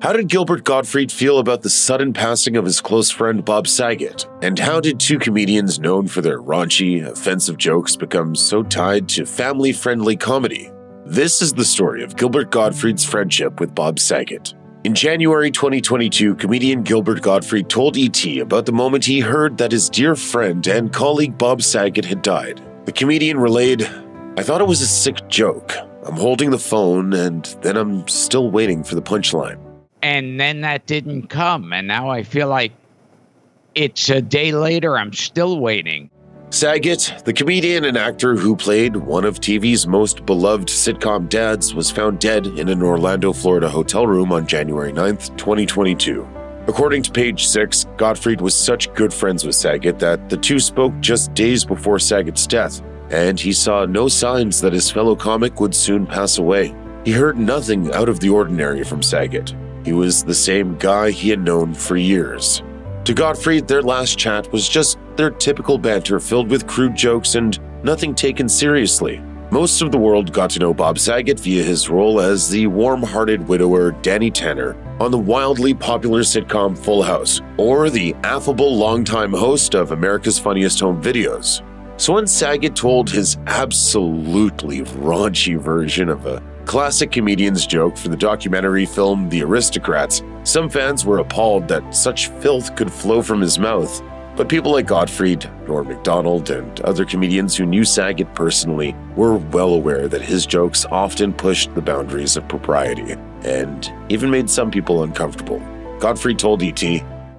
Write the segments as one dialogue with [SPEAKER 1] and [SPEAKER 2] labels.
[SPEAKER 1] How did Gilbert Gottfried feel about the sudden passing of his close friend Bob Saget? And how did two comedians known for their raunchy, offensive jokes become so tied to family friendly comedy? This is the story of Gilbert Gottfried's friendship with Bob Saget. In January 2022, comedian Gilbert Gottfried told ET about the moment he heard that his dear friend and colleague Bob Saget had died. The comedian relayed, I thought it was a sick joke. I'm holding the phone and then I'm still waiting for the punchline.
[SPEAKER 2] And then that didn't come. And now I feel like it's a day later. I'm still waiting.
[SPEAKER 1] Saget, the comedian and actor who played one of TV's most beloved sitcom dads, was found dead in an Orlando, Florida hotel room on January 9th, 2022. According to page 6, Gottfried was such good friends with Saget that the two spoke just days before Saget's death, and he saw no signs that his fellow comic would soon pass away. He heard nothing out of the ordinary from Saget. He was the same guy he had known for years. To Gottfried, their last chat was just their typical banter filled with crude jokes and nothing taken seriously. Most of the world got to know Bob Saget via his role as the warm hearted widower Danny Tanner on the wildly popular sitcom Full House, or the affable longtime host of America's Funniest Home Videos. So when Saget told his absolutely raunchy version of a classic comedian's joke for the documentary film The Aristocrats, some fans were appalled that such filth could flow from his mouth. But people like Gottfried, Norm Macdonald, and other comedians who knew Saget personally were well aware that his jokes often pushed the boundaries of propriety and even made some people uncomfortable. Gottfried told ET,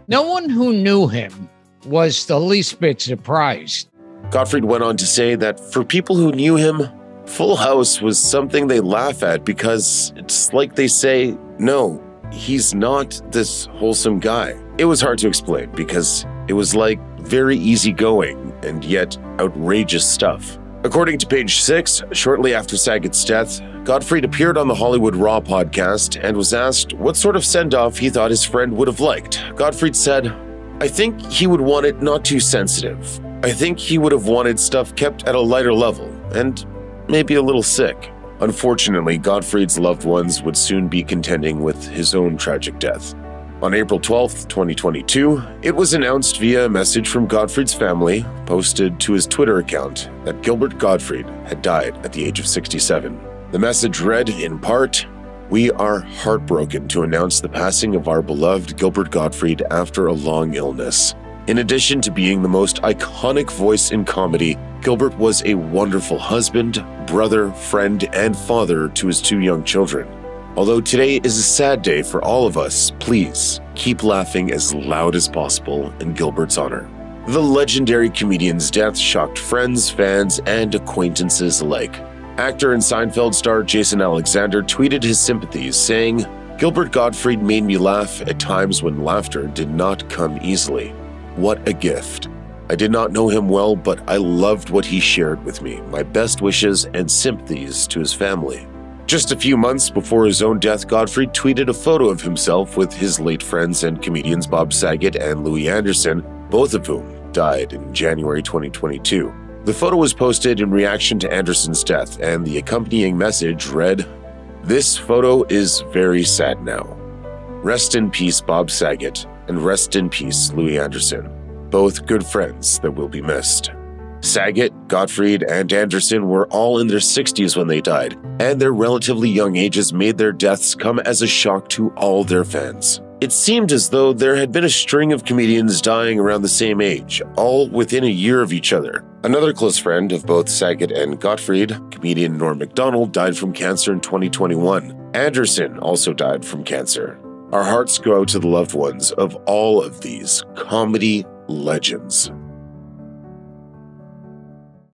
[SPEAKER 2] No one who knew him was the least bit surprised.
[SPEAKER 1] Gottfried went on to say that for people who knew him, Full House was something they laugh at because it's like they say, no, he's not this wholesome guy. It was hard to explain because it was like very easygoing and yet outrageous stuff. According to page 6, shortly after Saget's death, Gottfried appeared on the Hollywood Raw podcast and was asked what sort of send off he thought his friend would have liked. Gottfried said, I think he would want it not too sensitive. I think he would have wanted stuff kept at a lighter level, and maybe a little sick. Unfortunately, Gottfried's loved ones would soon be contending with his own tragic death. On April 12, 2022, it was announced via a message from Gottfried's family, posted to his Twitter account, that Gilbert Gottfried had died at the age of 67. The message read, in part, We are heartbroken to announce the passing of our beloved Gilbert Gottfried after a long illness. In addition to being the most iconic voice in comedy, Gilbert was a wonderful husband, brother, friend, and father to his two young children. Although today is a sad day for all of us, please keep laughing as loud as possible in Gilbert's honor. The legendary comedian's death shocked friends, fans, and acquaintances alike. Actor and Seinfeld star Jason Alexander tweeted his sympathies, saying, Gilbert Gottfried made me laugh at times when laughter did not come easily. What a gift. I did not know him well, but I loved what he shared with me, my best wishes and sympathies to his family. Just a few months before his own death, Gottfried tweeted a photo of himself with his late friends and comedians Bob Saget and Louie Anderson, both of whom died in January 2022. The photo was posted in reaction to Anderson's death, and the accompanying message read This photo is very sad now. Rest in peace, Bob Saget, and rest in peace, Louie Anderson. Both good friends that will be missed. Saget, Gottfried, and Anderson were all in their 60s when they died, and their relatively young ages made their deaths come as a shock to all their fans. It seemed as though there had been a string of comedians dying around the same age, all within a year of each other. Another close friend of both Saget and Gottfried, comedian Norm Macdonald, died from cancer in 2021. Anderson also died from cancer. Our hearts go out to the loved ones of all of these comedy legends.